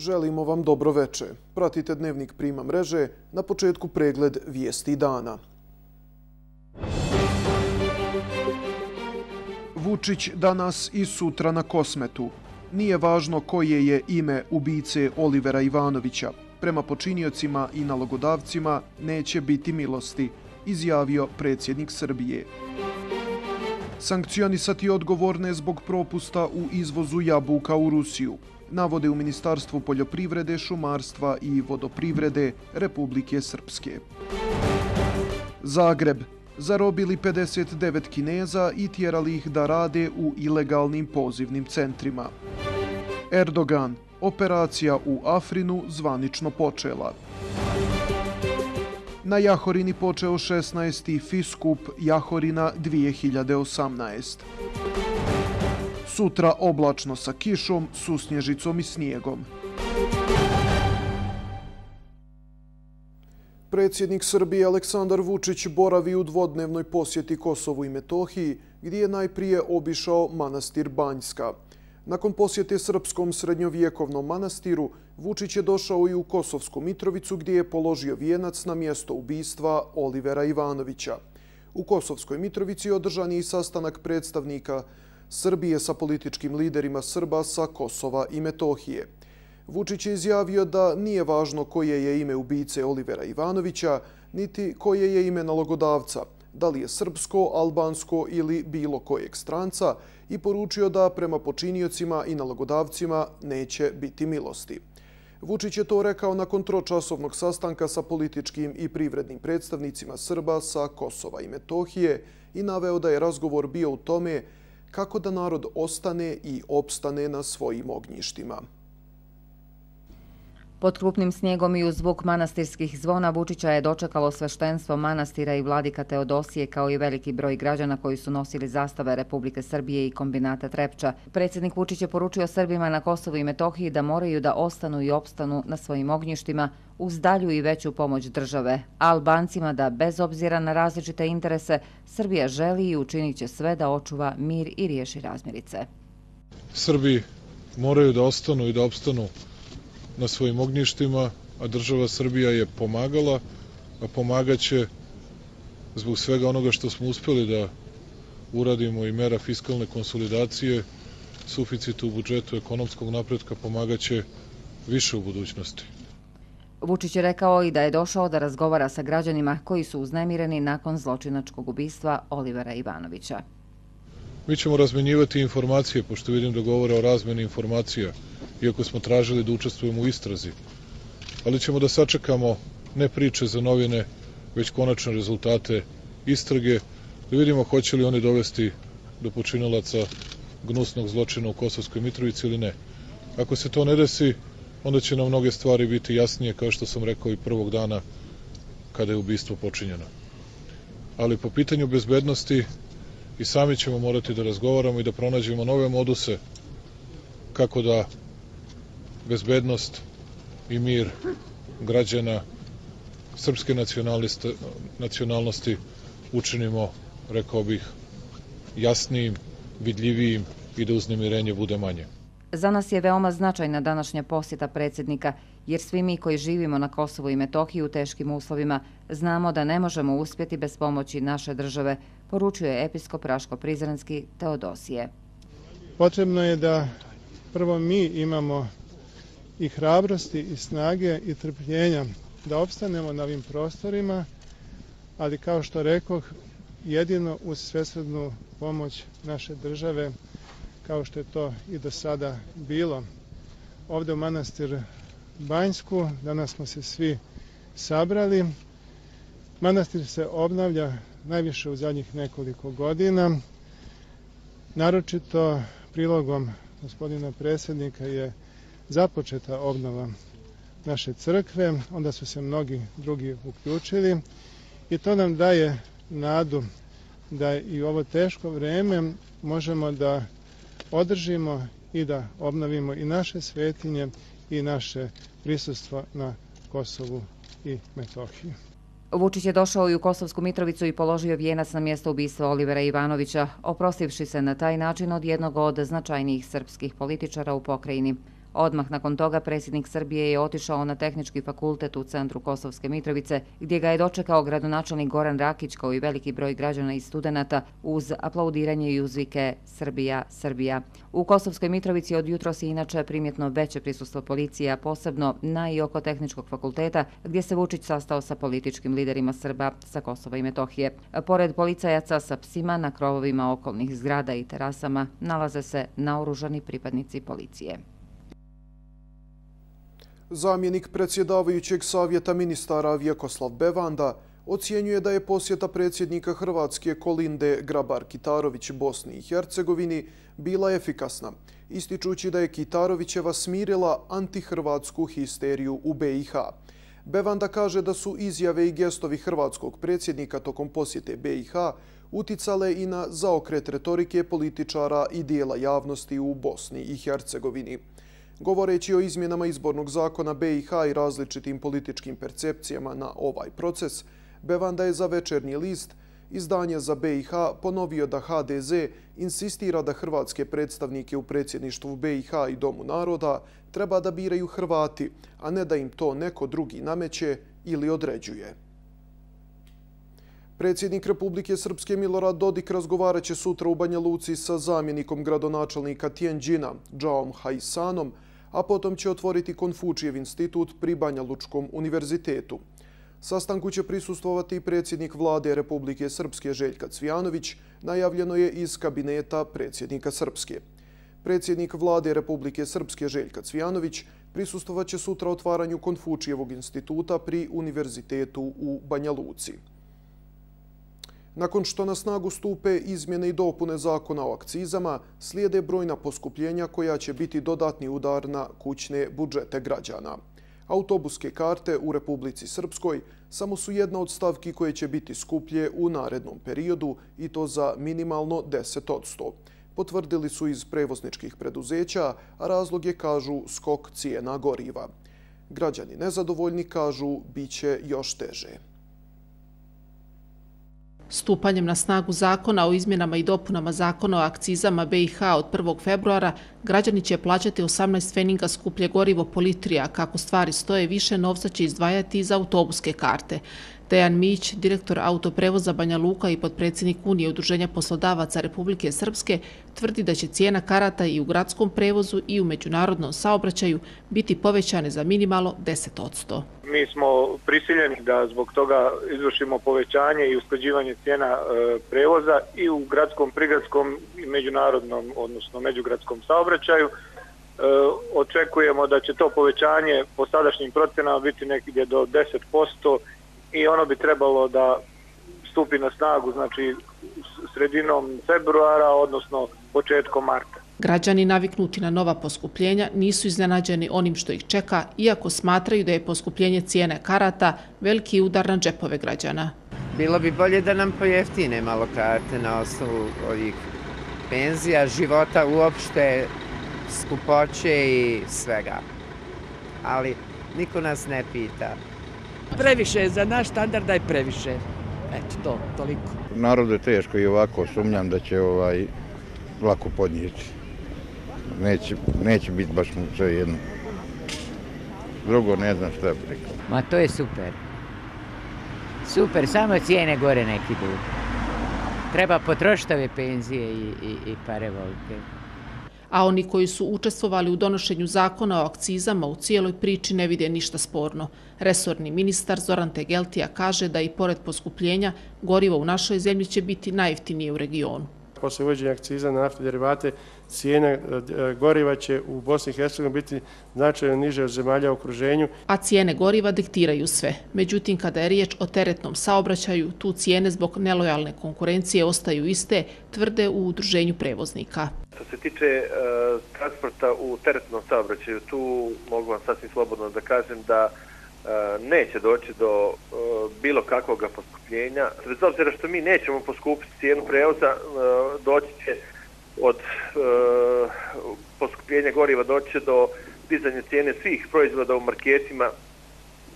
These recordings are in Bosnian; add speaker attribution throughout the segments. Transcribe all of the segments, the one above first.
Speaker 1: Želimo vam dobro veče. Pratite dnevnik Prima mreže na početku pregled vijesti dana. Vučić danas i sutra na kosmetu. Nije važno koje je ime ubice Olivera Ivanovića. Prema počinjocima i nalogodavcima neće biti milosti, izjavio predsjednik Srbije. Sankcionisati odgovorne zbog propusta u izvozu jabuka u Rusiju navode u Ministarstvu poljoprivrede, šumarstva i vodoprivrede Republike Srpske. Zagreb. Zarobili 59 kineza i tjerali ih da rade u ilegalnim pozivnim centrima. Erdogan. Operacija u Afrinu zvanično počela. Na Jahorini počeo 16. Fiskup Jahorina 2018. Sutra oblačno sa kišom, susnježicom i snijegom. Predsjednik Srbije Aleksandar Vučić boravi u dvodnevnoj posjeti Kosovu i Metohiji, gdje je najprije obišao manastir Banjska. Nakon posjete srpskom srednjovjekovnom manastiru, Vučić je došao i u Kosovsku Mitrovicu, gdje je položio vijenac na mjesto ubistva Olivera Ivanovića. U Kosovskoj Mitrovici održan je i sastanak predstavnika Srbije sa političkim liderima Srba sa Kosova i Metohije. Vučić je izjavio da nije važno koje je ime ubice Olivera Ivanovića, niti koje je ime nalogodavca, da li je srpsko, albansko ili bilo kojeg stranca i poručio da prema počiniocima i nalogodavcima neće biti milosti. Vučić je to rekao nakon tročasovnog sastanka sa političkim i privrednim predstavnicima Srba sa Kosova i Metohije i naveo da je razgovor bio u tome kako da narod ostane i opstane na svojim ognjištima.
Speaker 2: Pod krupnim snijegom i uz zvuk manastirskih zvona Vučića je dočekalo sveštenstvo manastira i vladika Teodosije kao i veliki broj građana koji su nosili zastave Republike Srbije i kombinata Trepča. Predsjednik Vučić je poručio Srbima na Kosovu i Metohiji da moraju da ostanu i opstanu na svojim ognjištima uz dalju i veću pomoć države, a Albancima da bez obzira na različite interese Srbija želi i učinit će sve da očuva mir i riješi razmirice.
Speaker 3: Srbi moraju da ostanu i da opstanu na svojim ognjištima, a država Srbija je pomagala, a pomagaće zbog svega onoga što smo uspeli da uradimo i mera fiskalne konsolidacije, suficitu u budžetu ekonomskog napretka pomagaće više u budućnosti.
Speaker 2: Vučić je rekao i da je došao da razgovara sa građanima koji su uznemireni nakon zločinačkog ubistva Olivera Ivanovića.
Speaker 3: Mi ćemo razmenjivati informacije, pošto vidim da govore o razmeni informacija, iako smo tražili da učestvujemo u istrazi. Ali ćemo da sačekamo ne priče za novine, već konačne rezultate istrage, da vidimo hoće li oni dovesti do počinilaca gnusnog zločina u Kosovskoj Mitrovici ili ne. Ako se to ne desi, onda će nam mnoge stvari biti jasnije, kao što sam rekao i prvog dana kada je ubistvo počinjeno. Ali po pitanju bezbednosti i sami ćemo morati da razgovaramo i da pronađemo nove moduse kako da bezbednost i mir građana srpske nacionalnosti učinimo, rekao bih, jasnijim, vidljivijim i da uznemirenje bude manje.
Speaker 2: Za nas je veoma značajna današnja posjeta predsjednika, jer svi mi koji živimo na Kosovu i Metohiji u teškim uslovima znamo da ne možemo uspjeti bez pomoći naše države, poručuje episkop Raško Prizrenski Teodosije.
Speaker 4: Potrebno je da prvo mi imamo i hrabrosti i snage i trpljenja da opstanemo na ovim prostorima, ali kao što rekoh, jedino uz svesrednu pomoć naše države, kao što je to i do sada bilo. Ovde u manastir Banjsku, danas smo se svi sabrali. Manastir se obnavlja najviše u zadnjih nekoliko godina. Naročito prilogom gospodina predsjednika je započeta obnova naše crkve, onda su se mnogi drugi uključili i to nam daje nadu da i u ovo teško vreme možemo da održimo i da obnovimo i naše svetinje i naše prisustvo na Kosovu i Metohiji.
Speaker 2: Vučić je došao i u Kosovsku Mitrovicu i položio vijenac na mjesto ubistva Olivera Ivanovića, oprostivši se na taj način od jednog od značajnijih srpskih političara u pokrajini. Odmah nakon toga predsjednik Srbije je otišao na tehnički fakultet u centru Kosovske Mitrovice, gdje ga je dočekao gradonačelnik Goran Rakić kao i veliki broj građana i studenta uz aplaudiranje i uzvike Srbija, Srbija. U Kosovskoj Mitrovici od jutro se inače primjetno veće prisustvo policija, posebno na i oko tehničkog fakulteta, gdje se Vučić sastao sa političkim liderima Srba sa Kosova i Metohije. Pored policajaca sa psima na krovovima okolnih zgrada i terasama nalaze se naoružani pripadnici policije.
Speaker 1: Zamjenik predsjedavajućeg savjeta ministara Vjekoslav Bevanda ocijenjuje da je posjeta predsjednika Hrvatske Kolinde Grabar-Kitarović Bosni i Hercegovini bila efikasna, ističući da je Kitarovićeva smirila antihrvatsku histeriju u BiH. Bevanda kaže da su izjave i gestovi hrvatskog predsjednika tokom posjete BiH uticale i na zaokret retorike političara i dijela javnosti u Bosni i Hercegovini. Govoreći o izmjenama izbornog zakona BiH i različitim političkim percepcijama na ovaj proces, Bevanda je za večernji list izdanje za BiH ponovio da HDZ insistira da hrvatske predstavnike u predsjedništvu BiH i Domu naroda treba da biraju Hrvati, a ne da im to neko drugi nameće ili određuje. Predsjednik Republike Srpske Milorad Dodik razgovaraće sutra u Banja Luci sa zamjenikom gradonačelnika Tijenđina, Džaom Hajsanom, a potom će otvoriti Konfučijev institut pri Banja Lučkom univerzitetu. Sastanku će prisustovati i predsjednik vlade Republike Srpske Željka Cvijanović, najavljeno je iz kabineta predsjednika Srpske. Predsjednik vlade Republike Srpske Željka Cvijanović prisustovat će sutra otvaranju Konfučijevog instituta pri univerzitetu u Banja Luci. Nakon što na snagu stupe izmjene i dopune zakona o akcizama, slijede brojna poskupljenja koja će biti dodatni udar na kućne budžete građana. Autobuske karte u Republici Srpskoj samo su jedna od stavki koje će biti skuplje u narednom periodu i to za minimalno 10 odsto. Potvrdili su iz prevozničkih preduzeća, a razlog je, kažu, skok cijena goriva. Građani nezadovoljni kažu, bit će još teže.
Speaker 5: Stupanjem na snagu zakona o izmjenama i dopunama zakona o akcizama BiH od 1. februara, građani će plaćati 18 feninga skuplje gorivo po litrija. Kako stvari stoje, više novca će izdvajati za autobuske karte. Dejan Mić, direktor autoprevoza Banja Luka i podpredsjednik Unije udruženja poslodavaca Republike Srpske, tvrdi da će cijena karata i u gradskom prevozu i u međunarodnom saobraćaju biti povećane za minimalo 10%.
Speaker 6: Mi smo prisiljeni da zbog toga izvršimo povećanje i usklađivanje cijena e, prevoza i u gradskom, prigradskom i međunarodnom, odnosno međugradskom saobraćaju. E, očekujemo da će to povećanje po sadašnjim procenama biti nekdje do 10% i ono bi trebalo da stupi na snagu znači sredinom februara, odnosno početkom marta.
Speaker 5: Građani naviknuti na nova poskupljenja nisu iznenađeni onim što ih čeka, iako smatraju da je poskupljenje cijene karata veliki udar na džepove građana.
Speaker 7: Bilo bi bolje da nam pojeftine malo karte na osnovu ovih penzija, života uopšte, skupoće i svega. Ali niko nas ne pita.
Speaker 8: Previše, za naš standard da je previše. Eto to, toliko.
Speaker 9: Narodu je teško i ovako sumnjam da će ovaj lako podnijeti. Neće, neće biti baš mu sve jedno. Drugo ne znam što je preko.
Speaker 10: Ma to je super. Super, samo cijene gore neki budu. Treba potrošiti ove penzije i, i, i pare volke
Speaker 5: a oni koji su učestvovali u donošenju zakona o akcizama u cijeloj priči ne vide ništa sporno. Resorni ministar Zoran Tegeltija kaže da i pored poskupljenja gorivo u našoj zemlji će biti najjeftinije u regionu.
Speaker 11: Posle uvođenja akciza na naftne derivate, cijena e, goriva će u Bosni i Hercegovini biti značajno niže od zemalja u okruženju.
Speaker 5: A cijene goriva diktiraju sve. Međutim, kada je riječ o teretnom saobraćaju, tu cijene zbog nelojalne konkurencije ostaju iste, tvrde u udruženju prevoznika.
Speaker 12: Što se tiče uh, transporta u teretnom saobraćaju, tu mogu vam sasvim slobodno da kažem da E, neće doći do e, bilo kakvog poskupljenja. Bez obzira što mi nećemo poskupiti cijenu prevoza, e, doći će od poskupljenja goriva doći do dizanja cijene svih proizvoda u marketima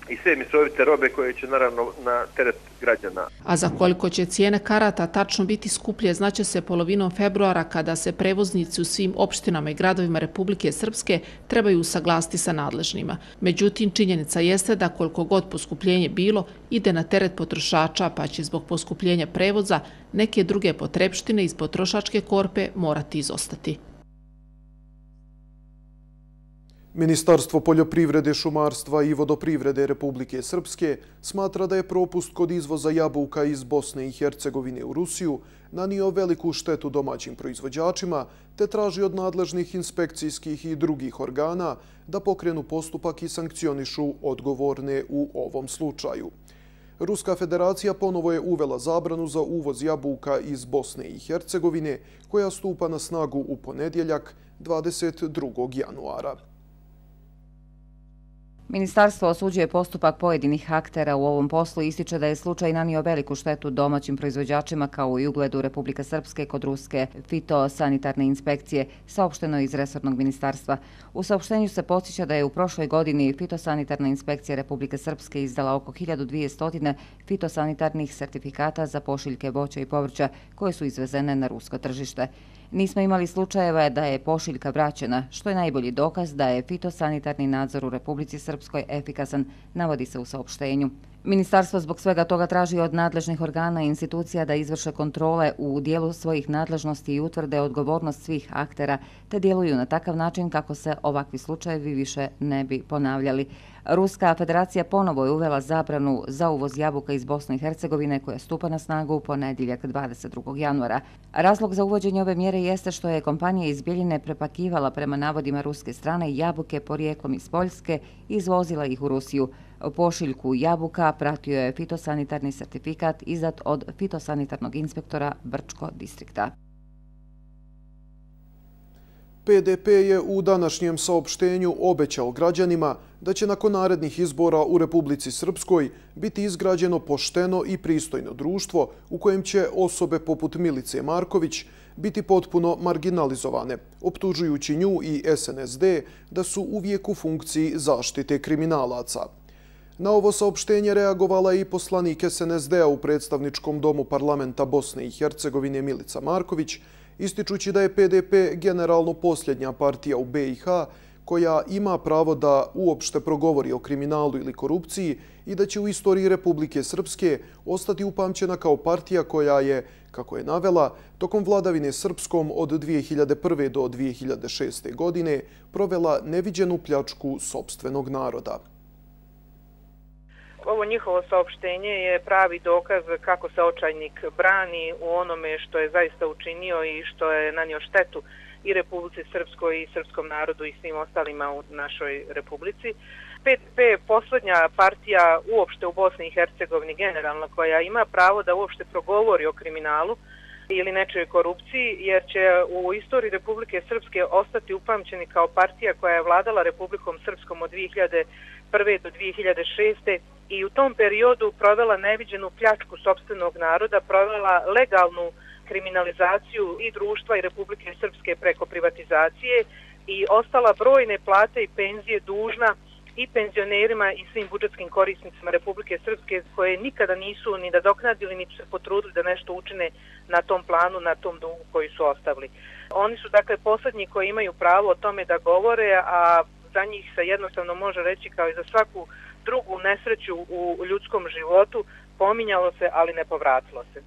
Speaker 12: i sve misrovite robe koje će naravno na teret građana.
Speaker 5: A za koliko će cijene karata tačno biti skuplje, znaće se polovinom februara kada se prevoznici u svim opštinama i gradovima Republike Srpske trebaju usaglasti sa nadležnima. Međutim, činjenica jeste da koliko god poskupljenje bilo, ide na teret potrošača, pa će zbog poskupljenja prevoza neke druge potrebštine iz potrošačke korpe morati izostati.
Speaker 1: Ministarstvo poljoprivrede, šumarstva i vodoprivrede Republike Srpske smatra da je propust kod izvoza jabuka iz Bosne i Hercegovine u Rusiju nanio veliku štetu domaćim proizvođačima te traži od nadležnih inspekcijskih i drugih organa da pokrenu postupak i sankcionišu odgovorne u ovom slučaju. Ruska federacija ponovo je uvela zabranu za uvoz jabuka iz Bosne i Hercegovine koja stupa na snagu u ponedjeljak 22. januara.
Speaker 2: Ministarstvo osuđuje postupak pojedinih aktera u ovom poslu i ističe da je slučaj nanio veliku štetu domaćim proizvođačima kao i ugledu Republika Srpske kod Ruske fitosanitarne inspekcije, saopšteno iz Resornog ministarstva. U saopštenju se posjeća da je u prošloj godini fitosanitarna inspekcija Republike Srpske izdala oko 1200 fitosanitarnih sertifikata za pošiljke voća i povrća koje su izvezene na rusko tržište. Nismo imali slučajeva da je pošiljka vraćena, što je najbolji dokaz da je fitosanitarni nadzor u Republici Srpskoj efikasan, navodi se u saopštenju. Ministarstvo zbog svega toga traži od nadležnih organa i institucija da izvrše kontrole u dijelu svojih nadležnosti i utvrde odgovornost svih aktera, te djeluju na takav način kako se ovakvi slučajevi više ne bi ponavljali. Ruska federacija ponovo je uvela zabranu za uvoz jabuka iz Bosne i Hercegovine koja stupa na snagu u ponedjeljak 22. januara. Razlog za uvođenje ove mjere jeste što je kompanija iz Bijeljine prepakivala prema navodima ruske strane jabuke porijeklom iz Poljske i izvozila ih u Rusiju. Pošiljku jabuka pratio je fitosanitarni sertifikat izdat od fitosanitarnog inspektora Brčko distrikta.
Speaker 1: PDP je u današnjem saopštenju obećao građanima da će nakon narednih izbora u Republici Srpskoj biti izgrađeno pošteno i pristojno društvo u kojem će osobe poput Milice Marković biti potpuno marginalizovane, optužujući nju i SNSD da su uvijek u funkciji zaštite kriminalaca. Na ovo saopštenje reagovala i poslanik SNSD-a u predstavničkom domu parlamenta Bosne i Hercegovine Milica Marković, ističući da je PDP generalno posljednja partija u BiH koja ima pravo da uopšte progovori o kriminalu ili korupciji i da će u istoriji Republike Srpske ostati upamćena kao partija koja je, kako je navela, tokom vladavine Srpskom od 2001. do 2006. godine provela neviđenu pljačku sobstvenog naroda
Speaker 13: ovo njihovo saopštenje je pravi dokaz kako se očajnik brani u onome što je zaista učinio i što je nanio štetu i Republici Srpskoj i srpskom narodu i svim ostalima u našoj republici. PDP je posljednja partija uopšte u Bosni i Hercegovini generalno koja ima pravo da uopšte progovori o kriminalu ili nečoj korupciji, jer će u istoriji Republike Srpske ostati upamćeni kao partija koja je vladala Republikom Srpskom od 2001. do 2006 i u tom periodu provela neviđenu pljačku sobstvenog naroda, provela legalnu kriminalizaciju i društva i Republike Srpske preko privatizacije i ostala brojne plate i penzije dužna i penzionerima i svim budžetskim korisnicima Republike Srpske koje nikada nisu ni da doknadili ni se potrudili da nešto učine na tom planu, na tom dugu koji su ostavili. Oni su dakle poslednji koji imaju pravo o tome da govore, a za njih se jednostavno može reći kao i za svaku drugu nesreću u ljudskom životu, pominjalo se, ali ne povratilo se.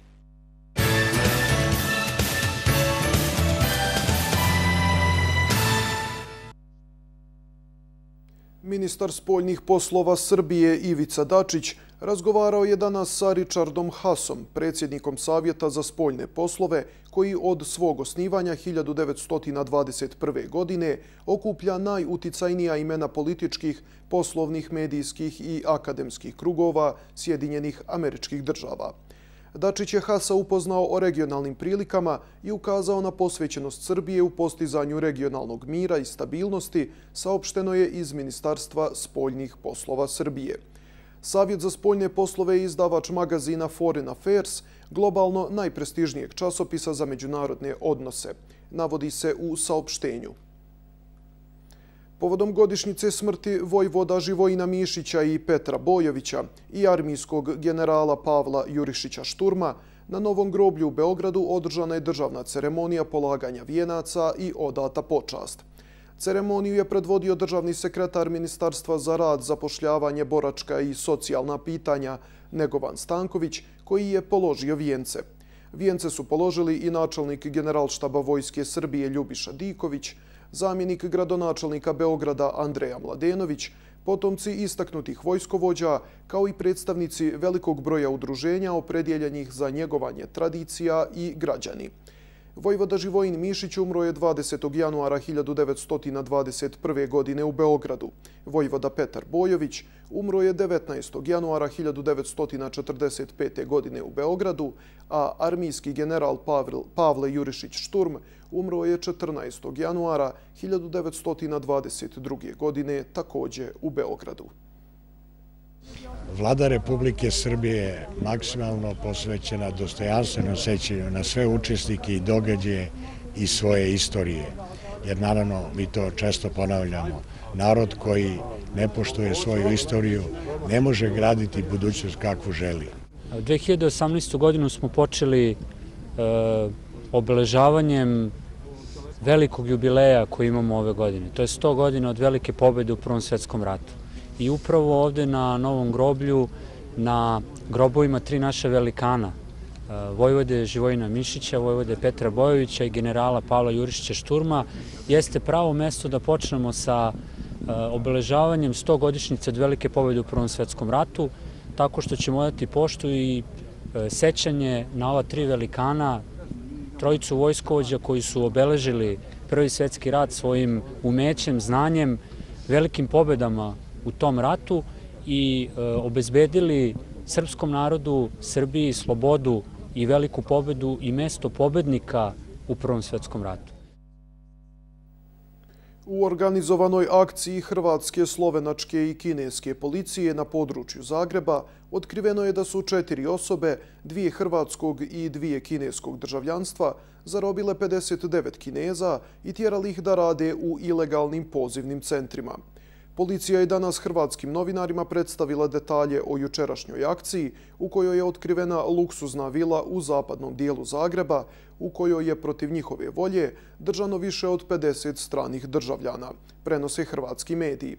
Speaker 1: Ministar spoljnih poslova Srbije Ivica Dačić razgovarao je danas sa Richardom Hasom, predsjednikom Savjeta za spoljne poslove, koji od svog osnivanja 1921. godine okuplja najuticajnija imena političkih, poslovnih, medijskih i akademskih krugova Sjedinjenih američkih država. Dačić je Hasa upoznao o regionalnim prilikama i ukazao na posvećenost Srbije u postizanju regionalnog mira i stabilnosti, saopšteno je iz Ministarstva spoljnih poslova Srbije. Savjet za spoljne poslove je izdavač magazina Foreign Affairs, globalno najprestižnijeg časopisa za međunarodne odnose, navodi se u saopštenju. Povodom godišnjice smrti Vojvoda Živojina Mišića i Petra Bojovića i armijskog generala Pavla Jurišića Šturma, na Novom groblju u Beogradu održana je državna ceremonija polaganja vijenaca i odata počast. Ceremoniju je predvodio državni sekretar Ministarstva za rad, zapošljavanje, boračka i socijalna pitanja Negovan Stanković, koji je položio vijence. Vijence su položili i načelnik generalštaba Vojske Srbije Ljubiša Diković, zamjenik gradonačelnika Beograda Andreja Mladenović, potomci istaknutih vojskovođa, kao i predstavnici velikog broja udruženja opredjeljenih za njegovanje tradicija i građani. Vojvoda Živojin Mišić umro je 20. januara 1921. godine u Beogradu. Vojvoda Petar Bojović umro je 19. januara 1945. godine u Beogradu, a armijski general Pavle Jurišić Šturm umro je 14. januara 1922. godine također u Beogradu.
Speaker 14: Vlada Republike Srbije je maksimalno posvećena dostojanstveno sećanju na sve učesnike i događaje i svoje istorije. Jer naravno mi to često ponavljamo. Narod koji ne poštuje svoju istoriju ne može graditi budućnost kakvu želi.
Speaker 15: 2018. godinu smo počeli e, obeležavanjem velikog jubileja koji imamo ove godine. To je 100 godina od velike pobjede u Prvom svjetskom ratu. I upravo ovde na Novom groblju, na grobovima tri naša velikana, e, Vojvode Živojina Mišića, Vojvode Petra Bojovića i generala Pavla Jurišića Šturma, jeste pravo mesto da počnemo sa e, obeležavanjem 100 godišnjice od velike pobjede u Prvom svjetskom ratu, tako što ćemo odati poštu i e, sećanje na ova tri velikana, trojicu vojskovođa koji su obeležili Prvi svjetski rat svojim umećem, znanjem, velikim pobedama u tom ratu i e, obezbedili srpskom narodu, Srbiji, slobodu i veliku pobedu i mesto pobednika u Prvom svjetskom ratu.
Speaker 1: U organizovanoj akciji Hrvatske, Slovenačke i Kineske policije na području Zagreba otkriveno je da su četiri osobe, dvije hrvatskog i dvije kineskog državljanstva, zarobile 59 kineza i tjerali ih da rade u ilegalnim pozivnim centrima. Policija je danas hrvatskim novinarima predstavila detalje o jučerašnjoj akciji u kojoj je otkrivena luksuzna vila u zapadnom dijelu Zagreba u kojoj je protiv njihove volje držano više od 50 stranih državljana, prenose hrvatski mediji.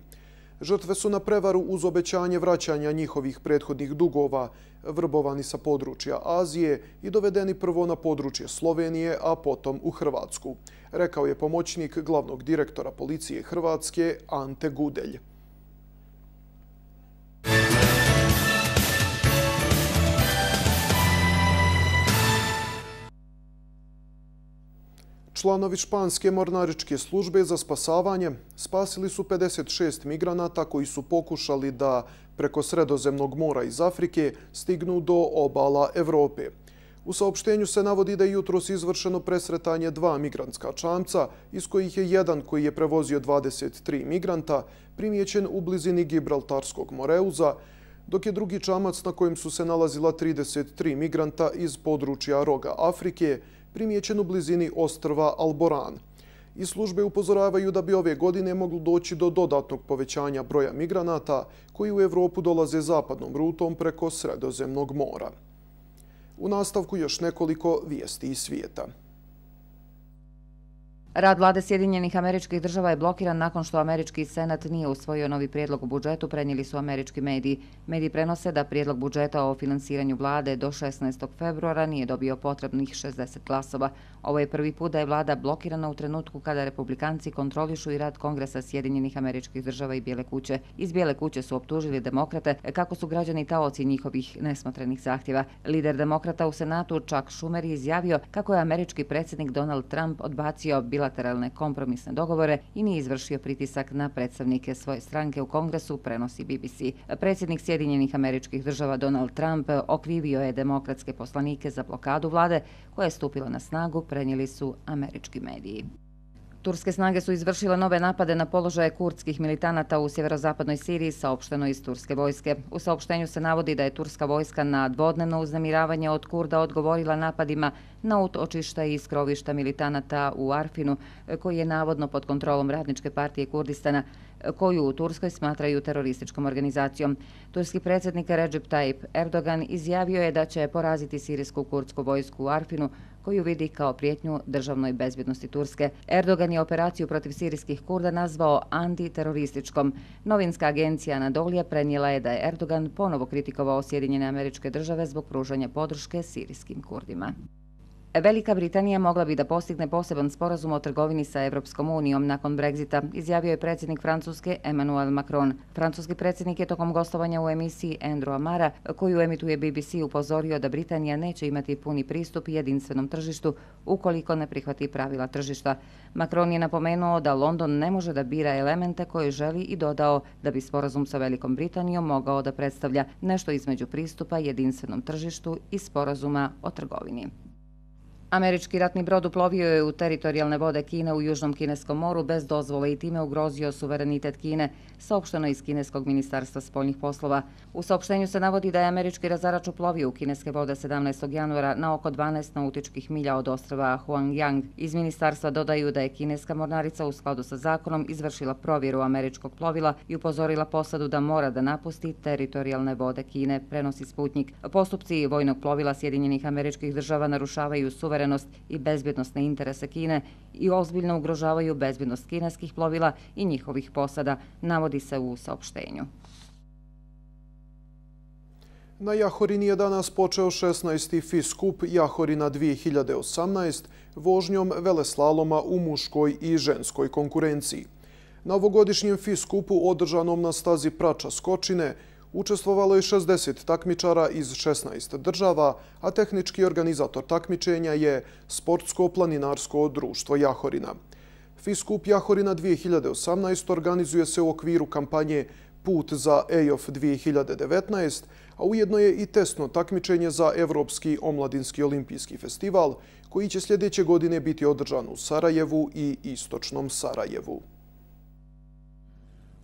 Speaker 1: Žrtve su na prevaru uz obećanje vraćanja njihovih prethodnih dugova, vrbovani sa područja Azije i dovedeni prvo na područje Slovenije, a potom u Hrvatsku, rekao je pomoćnik glavnog direktora policije Hrvatske Ante Gudelj. Članovi Španske mornaričke službe za spasavanje spasili su 56 migranata koji su pokušali da preko Sredozemnog mora iz Afrike stignu do obala Evrope. U saopštenju se navodi da je jutros izvršeno presretanje dva migrantska čamca, iz kojih je jedan koji je prevozio 23 migranta, primjećen u blizini Gibraltarskog moreuza, dok je drugi čamac na kojem su se nalazila 33 migranta iz područja roga Afrike, primjećen u blizini ostrva Alboran. I službe upozoravaju da bi ove godine moglo doći do dodatnog povećanja broja migranata koji u Evropu dolaze zapadnom rutom preko Sredozemnog mora. U nastavku još nekoliko vijesti iz svijeta.
Speaker 2: Rad vlade Sjedinjenih američkih država je blokiran nakon što američki senat nije usvojio novi prijedlog u budžetu, prenijeli su američki mediji. Mediji prenose da prijedlog budžeta o finansiranju vlade do 16. februara nije dobio potrebnih 60 glasova. Ovo je prvi put da je vlada blokirana u trenutku kada republikanci kontrolišu i rad Kongresa Sjedinjenih američkih država i Bijele kuće. Iz Bijele kuće su optužili demokrate kako su građani taoci njihovih nesmotrenih zahtjeva. Lider demokrata u senatu Chuck Schumer je izjavio kako je američki predsjednik Donald Trump odbacio bilateralne kompromisne dogovore i nije izvršio pritisak na predstavnike svoje stranke u Kongresu, prenosi BBC. Predsjednik Sjedinjenih američkih država Donald Trump okrivio je demokratske poslanike za blokadu vlade koja je stupila na snagu, prenijeli su američki mediji. Turske snage su izvršile nove napade na položaje kurdskih militanata u sjeverozapadnoj Siriji, saopšteno iz Turske vojske. U saopštenju se navodi da je Turska vojska na dvodnevno uznemiravanje od Kurda odgovorila napadima na utočišta i skrovišta militanata u Arfinu, koji je navodno pod kontrolom Radničke partije Kurdistana, koju u Turskoj smatraju terorističkom organizacijom. Turski predsjednik Recep Tayyip Erdogan izjavio je da će poraziti sirijsku kurdsku vojsku u Arfinu, koju vidi kao prijetnju državnoj bezbjednosti Turske. Erdogan je operaciju protiv sirijskih kurda nazvao antiterorističkom. Novinska agencija Anadolija prenijela je da je Erdogan ponovo kritikovao Sjedinjene američke države zbog pružanja podrške sirijskim kurdima. Velika Britanija mogla bi da postigne poseban sporazum o trgovini sa Evropskom unijom nakon Brexita, izjavio je predsjednik Francuske Emmanuel Macron. Francuski predsjednik je tokom gostovanja u emisiji Andrew Amara, koju emituje BBC, upozorio da Britanija neće imati puni pristup jedinstvenom tržištu ukoliko ne prihvati pravila tržišta. Macron je napomenuo da London ne može da bira elemente koje želi i dodao da bi sporazum sa Velikom Britanijom mogao da predstavlja nešto između pristupa jedinstvenom tržištu i sporazuma o trgovini. Američki ratni brod uplovio je u teritorijalne vode Kine u Južnom Kineskom moru bez dozvole i time ugrozio suverenitet Kine, saopšteno iz Kineskog ministarstva spoljnih poslova. U saopštenju se navodi da je američki razarač uplovio u kineske vode 17. januara na oko 12 nautičkih milja od ostrava Huangyang. Iz ministarstva dodaju da je kineska mornarica u skladu sa zakonom izvršila provjeru američkog plovila i upozorila posadu da mora da napusti teritorijalne vode Kine, prenosi Sputnik. Postupci vojnog plovila Sjedinjenih američkih država narušavaju suverenitet suverenost i bezbjednostne interese Kine i ozbiljno ugrožavaju bezbjednost kineskih plovila i njihovih posada, navodi se u saopštenju.
Speaker 1: Na Jahorini je danas počeo 16. fiskup Jahorina 2018 vožnjom veleslaloma u muškoj i ženskoj konkurenciji. Na ovogodišnjem fiskupu održanom na stazi Prača Skočine Učestvovalo je 60 takmičara iz 16 država, a tehnički organizator takmičenja je Sportsko-planinarsko društvo Jahorina. Fiskup Jahorina 2018 organizuje se u okviru kampanje Put za EJOF 2019, a ujedno je i testno takmičenje za Evropski omladinski olimpijski festival, koji će sljedeće godine biti održan u Sarajevu i Istočnom Sarajevu.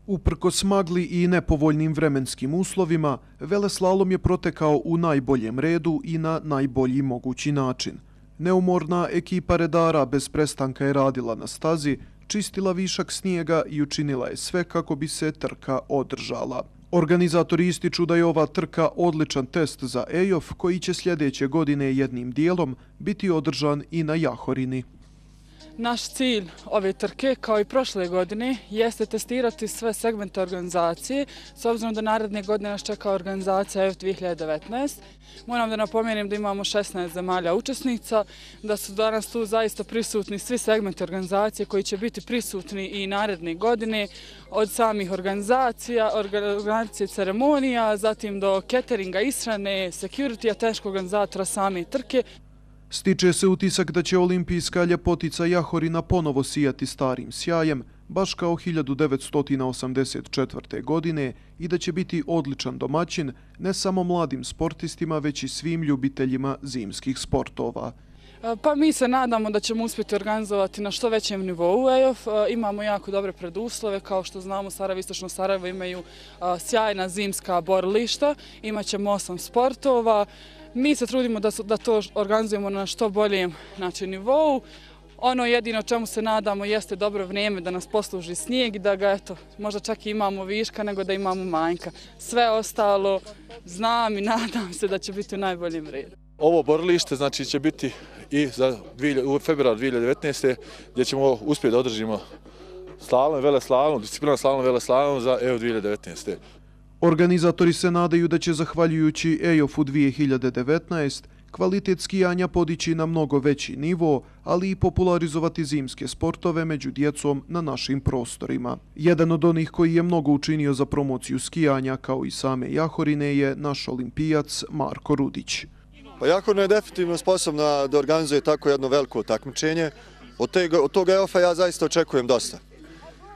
Speaker 1: Uprko smagli i nepovoljnim vremenskim uslovima, veleslalom je protekao u najboljem redu i na najbolji mogući način. Neumorna ekipa redara bez prestanka je radila na stazi, čistila višak snijega i učinila je sve kako bi se trka održala. Organizatori ističu da je ova trka odličan test za EJOF koji će sljedeće godine jednim dijelom biti održan i na Jahorini.
Speaker 16: Naš cilj ove trke, kao i prošle godine, jeste testirati sve segmente organizacije, s obzirom da naredne godine nas čeka organizacija F2019. Moram da napomenem da imamo 16 zemalja učesnica, da su danas tu zaista prisutni svi segmenti organizacije koji će biti prisutni i naredne godine, od samih organizacija, organizacije ceremonija, zatim do cateringa, israne, security-a, teškog organizatora same trke.
Speaker 1: Stiče se utisak da će olimpijska ljepotica Jahorina ponovo sijati starim sjajem, baš kao 1984. godine i da će biti odličan domaćin ne samo mladim sportistima, već i svim ljubiteljima zimskih sportova.
Speaker 16: E, pa mi se nadamo da ćemo uspjeti organizovati na što većem nivou EOF. E, imamo jako dobre preduslove, kao što znamo Sarajevo, Istočno Sarajevo imaju e, sjajna zimska borlišta, imaćemo osam sportova, Mi se trudimo da, da to organizujemo na što boljem znači, nivou. Ono jedino čemu se nadamo jeste dobro vrijeme da nas posluži snijeg i da ga eto, možda čak i imamo viška nego da imamo manjka. Sve ostalo znam i nadam se da će biti u najboljem redu.
Speaker 17: Ovo borilište znači, će biti i za u februar 2019. gdje ćemo uspjeti da održimo slalom, vele slalom, disciplina slalom, vele slalom za EU 2019.
Speaker 1: Organizatori se nadaju da će, zahvaljujući EOF-u 2019, kvalitet skijanja podići na mnogo veći nivo, ali i popularizovati zimske sportove među djecom na našim prostorima. Jedan od onih koji je mnogo učinio za promociju skijanja, kao i same Jahorine, je naš olimpijac Marko Rudić.
Speaker 18: Pa Jahorina je definitivno sposobna da organizuje tako jedno veliko takmičenje. Od, od tog EOF-a ja zaista očekujem dosta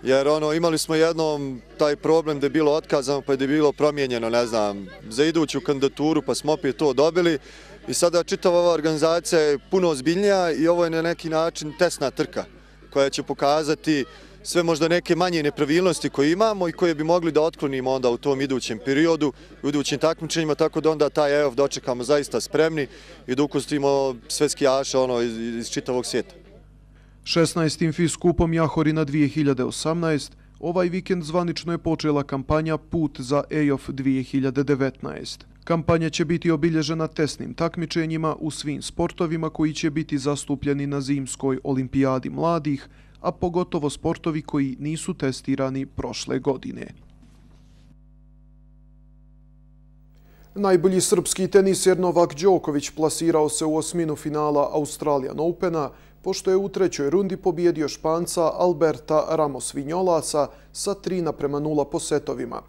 Speaker 18: jer ono imali smo jednom taj problem da je bilo otkazano pa je bilo promijenjeno, ne znam, za iduću kandidaturu pa smo opet to dobili i sada čitava ova organizacija je puno ozbiljnija i ovo je na neki način tesna trka koja će pokazati sve možda neke manje nepravilnosti koje imamo i koje bi mogli da otklonimo onda u tom idućem periodu, u idućim takmičenjima, tako da onda taj EOF dočekamo zaista spremni i da ukustimo svetski jaša ono, iz, iz čitavog svijeta.
Speaker 1: 16. FIS kupom Jahorina 2018 ovaj vikend zvanično je počela kampanja Put za EOF 2019. Kampanja će biti obilježena tesnim takmičenjima u svim sportovima koji će biti zastupljeni na zimskoj olimpijadi mladih, a pogotovo sportovi koji nisu testirani prošle godine. Najbolji srpski teniser Novak Đoković plasirao se u osminu finala Australian Opena, pošto je u trećoj rundi pobjedio španca Alberta Ramos Vinjolasa sa 3 naprema 0 po setovima.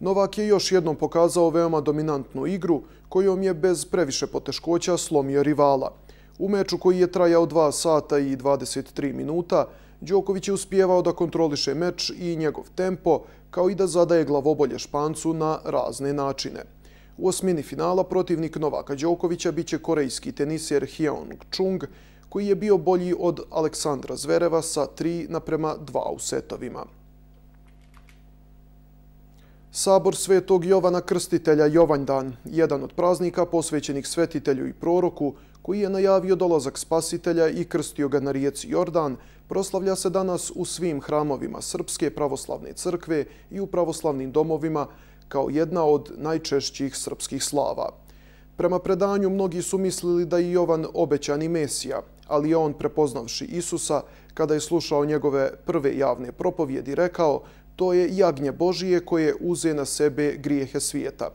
Speaker 1: Novak je još jednom pokazao veoma dominantnu igru, kojom je bez previše poteškoća slomio rivala. U meču koji je trajao 2 sata i 23 minuta, Đoković je uspijevao da kontroliše meč i njegov tempo, kao i da zadaje glavobolje Špancu na razne načine. U osmini finala protivnik Novaka Đokovića biće korejski teniser Hyeong Chung, koji je bio bolji od Aleksandra Zvereva sa 3 naprema 2 u setovima. Sabor Svetog Jovana Krstitelja Jovanjdan, jedan od praznika posvećenih svetitelju i proroku, koji je najavio dolazak spasitelja i krstio ga na rijeci Jordan, proslavlja se danas u svim hramovima Srpske pravoslavne crkve i u pravoslavnim domovima kao jedna od najčešćih srpskih slava. Prema predanju, mnogi su mislili da je Jovan obećani Mesija, ali je on, prepoznavši Isusa, kada je slušao njegove prve javne propovjedi, rekao to je jagnje Božije koje uze na sebe grijehe svijeta.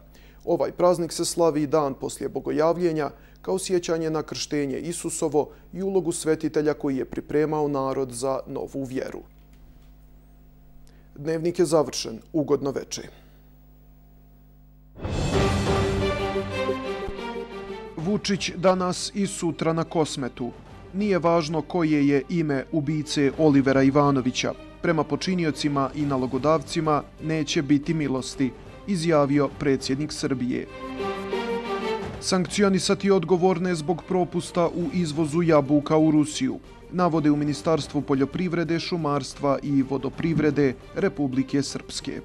Speaker 1: Ovaj praznik se slavi dan poslije bogojavljenja kao sjećanje na krštenje Isusovo i ulogu svetitelja koji je pripremao narod za novu vjeru. Dnevnik je završen. Ugodno večer. Vučić danas i sutra na kosmetu. Nije važno koje je ime ubice Olivera Ivanovića. Prema počiniocima i nalogodavcima neće biti milosti, izjavio predsjednik Srbije. Sankcionisati odgovorne zbog propusta u izvozu jabuka u Rusiju, navode u Ministarstvu poljoprivrede, šumarstva i vodoprivrede Republike Srpske.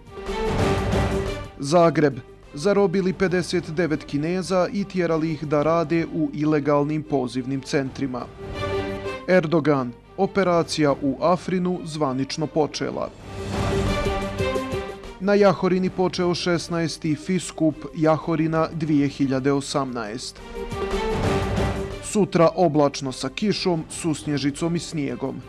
Speaker 1: Zagreb zarobili 59 Kineza i tjerali ih da rade u ilegalnim pozivnim centrima. Erdogan, operacija u Afrinu zvanično počela. Na Jahorini počeo 16. Fiskup Jahorina 2018. Sutra oblačno sa kišom, susnježicom i snijegom.